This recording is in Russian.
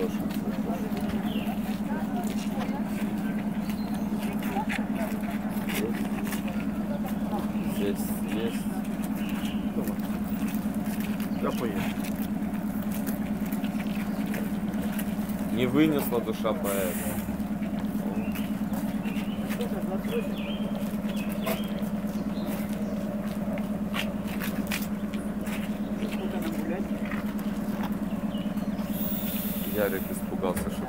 тоже. Здесь есть. Я поеду. Не вынесла душа поэта. Ярик испугался, что